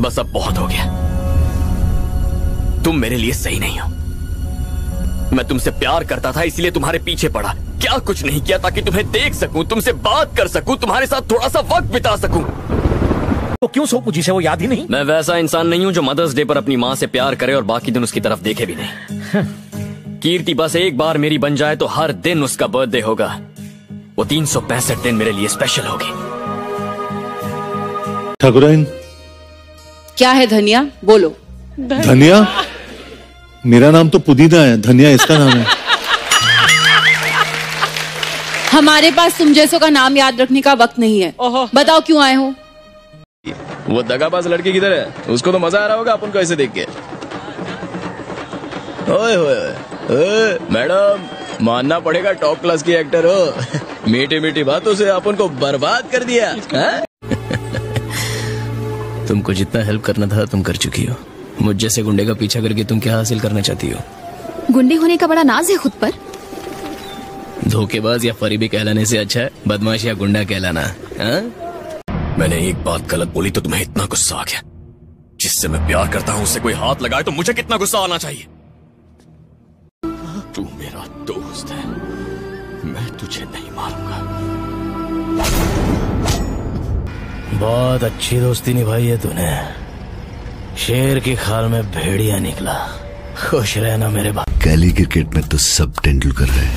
बस अब बहुत हो गया। तुम मेरे लिए सही नहीं हो। मैं तुमसे प्यार करता था इसलिए तुम्हारे पीछे पड़ा। क्या कुछ नहीं किया ताकि तुम्हें देख सकूँ तुमसे बात कर सकूँ तुम्हारे साथ थोड़ा सा वक्त बिता सकूँ। तो क्यों सोपू जी से वो याद ही नहीं? मैं वैसा इंसान नहीं हूँ जो मदर्स डे पर अपनी माँ से प्यार करे और बाकी दिन उसकी तरफ़ देखे भी नहीं। कीर्ति बस एक बार मेरी बन जाए तो हर दिन उसका बर्थडे होगा। वो तीन सौ पैंसठ दिन मेरे लिए स्पेशल होगी। ठाकुराइन क्या है धनिया? बोलो। धनिया? मेरा नाम तो पुदीना है धनिया इसका नाम है। हमारे पास तुम जैसों का नाम याद रखने का वक्त नहीं है। बताओ क्यों आए हो? वो दगाबाज लड़की किधर है? उसको तो मज़ा आ रहा होगा अपन को ऐसे देख के। ओए मैडम मानना पड़ेगा टॉप क्लास की एक्टर हो। मीठी मीठी बातों से अपन को बर्बाद कर दिया हाँ? तुमको जितना हेल्प करना था तुम कर चुकी हो। मुझ जैसे गुंडे का पीछा करके तुम क्या हासिल करना चाहती हो? गुंडे होने का बड़ा नाज है खुद पर। धोखेबाज या फरीबी कहलाने से अच्छा है बदमाश या गुंडा कहलाना। हाँ? मैंने एक बात गलत बोली तो तुम्हें इतना गुस्सा आ गया। जिससे मैं प्यार करता हूँ उससे कोई हाथ लगाए तो मुझे कितना गुस्सा आना चाहिए? तू मेरा दोस्त है। मैं तुझे नहीं मारूँगा। बहुत अच्छी दोस्ती निभाई है तूने। शेर की खाल में भेड़िया निकला। खुश रहना मेरे भाई गली क्रिकेट में तो सब तेंदुलकर है।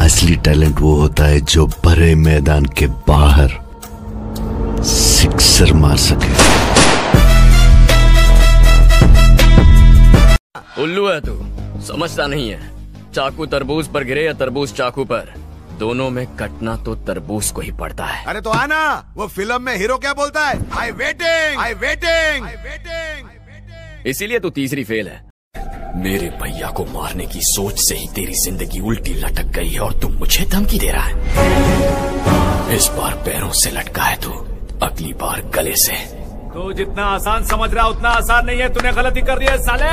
असली टैलेंट वो होता है जो भरे मैदान के बाहर सिक्सर मार सके। उल्लू है तू। समझता नहीं है। चाकू तरबूज पर गिरे या तरबूज चाकू पर? दोनों में कटना तो तरबूज को ही पड़ता है। अरे तो आना वो फ़िल्म में हीरो क्या बोलता है? I waiting I waiting I waiting इसीलिए तू तीसरी फेल है। मेरे भैया को मारने की सोच से ही तेरी ज़िंदगी उल्टी लटक गई है और तुम मुझे धमकी दे रहा है। इस बार पैरों से लटका है तू अगली बार गले से। तू जितना आसान समझ रहा उतना आसान नहीं है तूने गलती कर दी है साले।